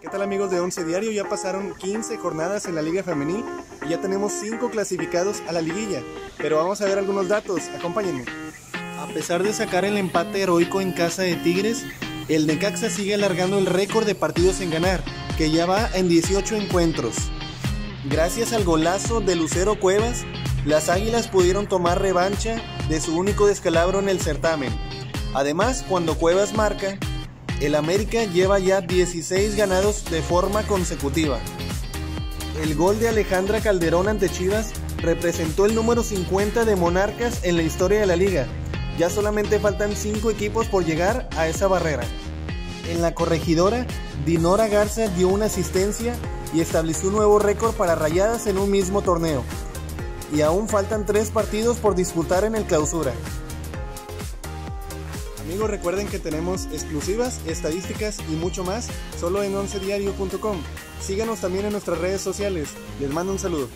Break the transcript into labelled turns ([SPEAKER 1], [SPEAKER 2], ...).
[SPEAKER 1] ¿Qué tal amigos de Once Diario? Ya pasaron 15 jornadas en la Liga Femenil y ya tenemos 5 clasificados a la liguilla. Pero vamos a ver algunos datos, acompáñenme. A pesar de sacar el empate heroico en casa de Tigres, el Necaxa sigue alargando el récord de partidos en ganar, que ya va en 18 encuentros. Gracias al golazo de Lucero Cuevas, las Águilas pudieron tomar revancha de su único descalabro en el certamen. Además, cuando Cuevas marca, el América lleva ya 16 ganados de forma consecutiva. El gol de Alejandra Calderón ante Chivas representó el número 50 de Monarcas en la historia de la liga. Ya solamente faltan 5 equipos por llegar a esa barrera. En la corregidora, Dinora Garza dio una asistencia y estableció un nuevo récord para rayadas en un mismo torneo. Y aún faltan 3 partidos por disputar en el clausura. Amigos, recuerden que tenemos exclusivas, estadísticas y mucho más solo en oncediario.com. Síganos también en nuestras redes sociales. Les mando un saludo.